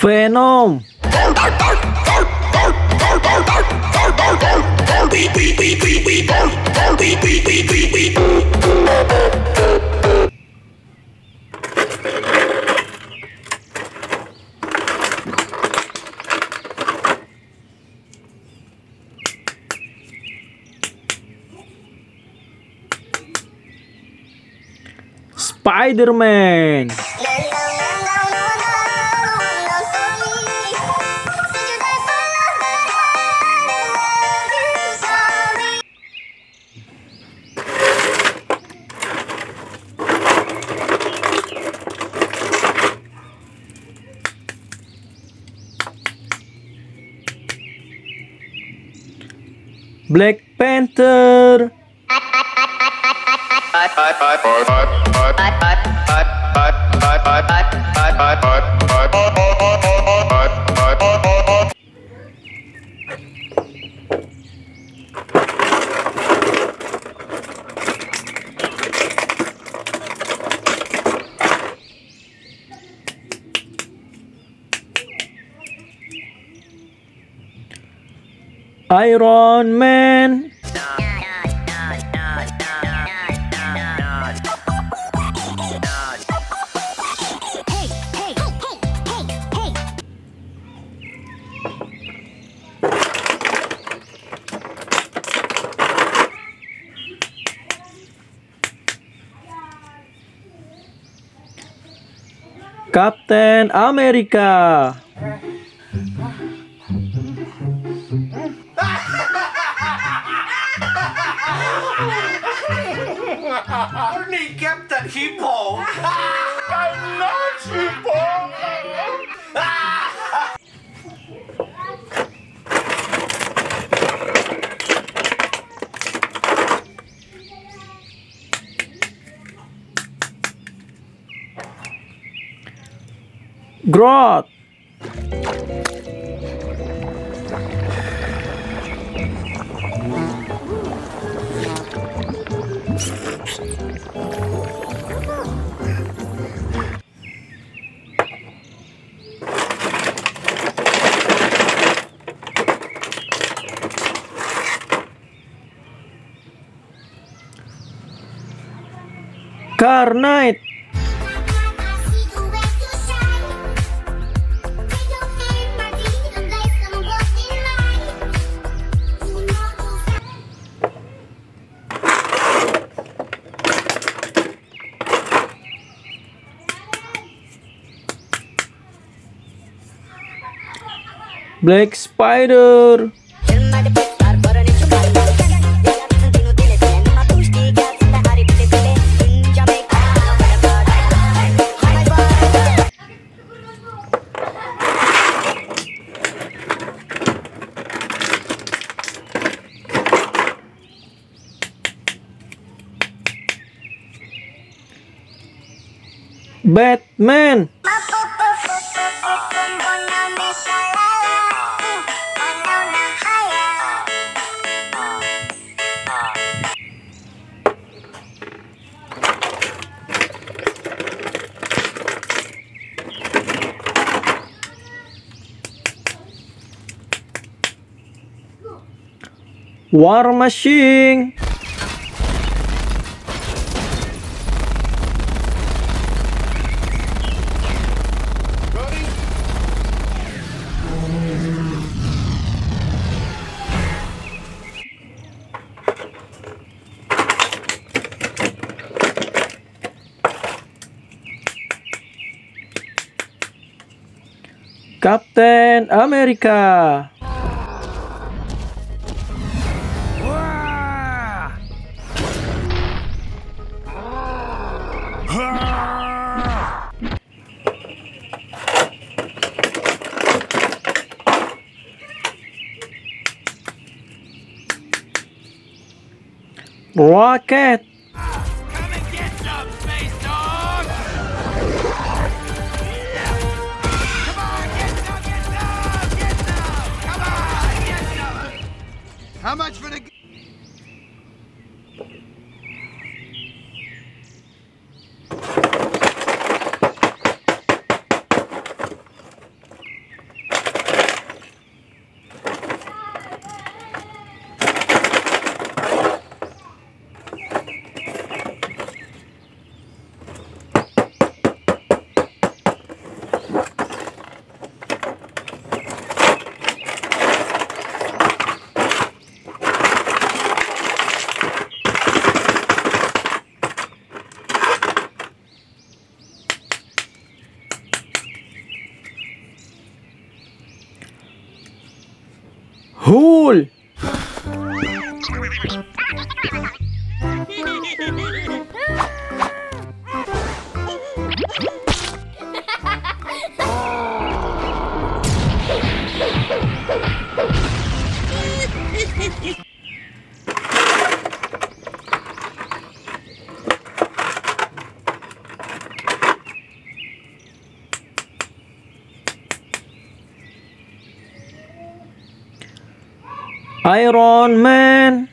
Venom. Spider-Man Black Panther Iron Man. Captain America Hippo! I'm not Hippo! Grot! Thank you. Groot Carnite Black Spider Batman. War Machine Kapten Amerika. Rocket. Hole! Iron Man.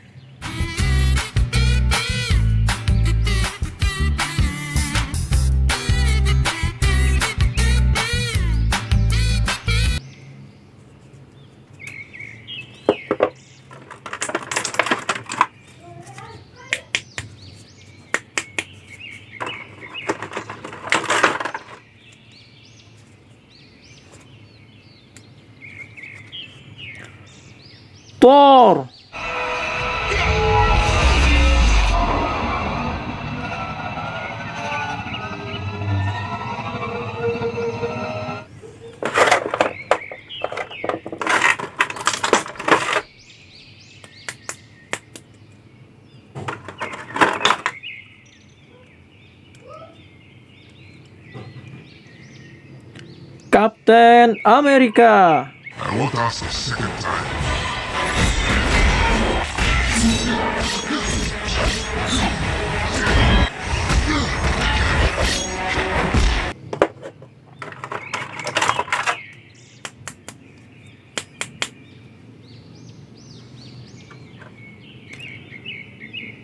Kapten America. I won't ask a second time.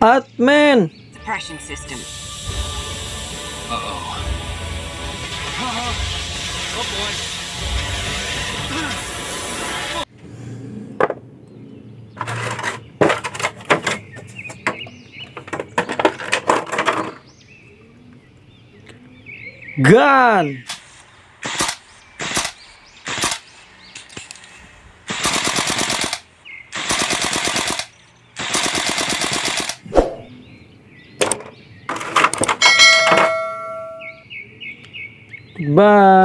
Atman. suppression system. Oh boy. Gun! Bye.